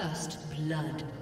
First blood.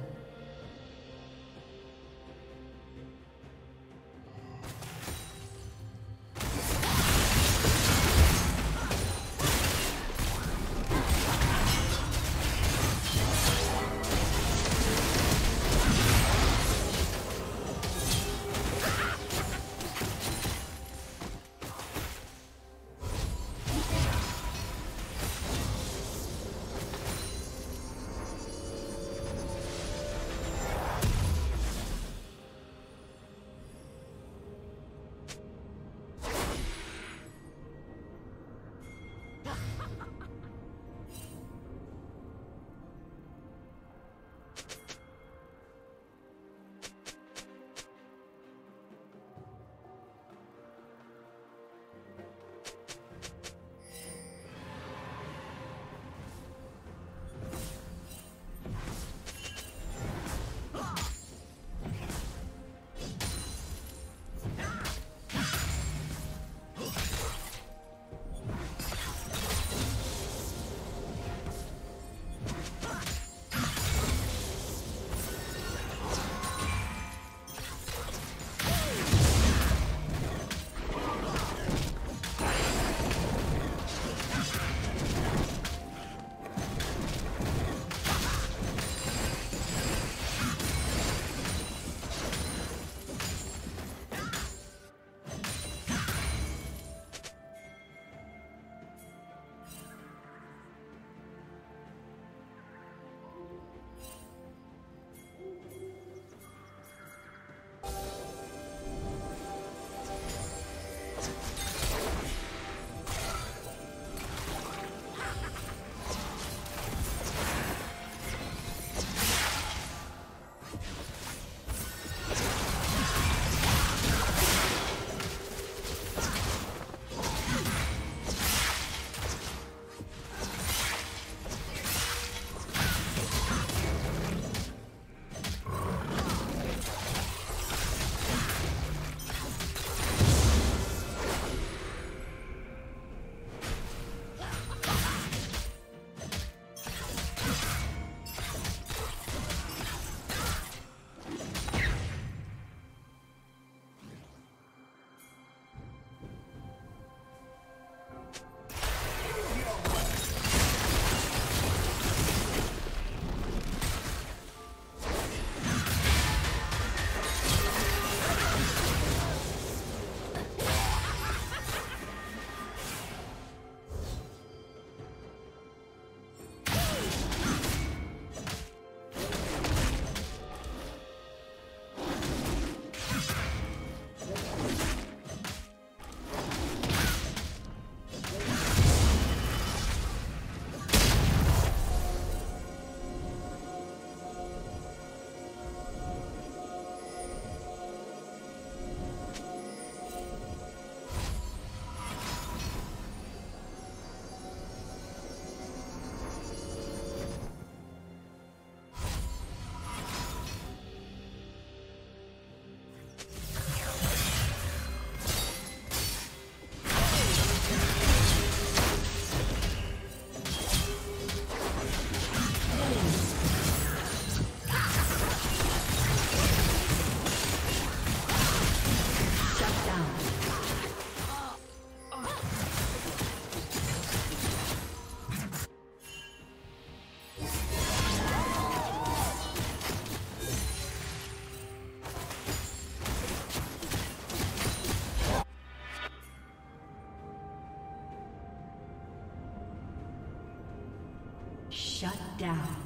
Shut down.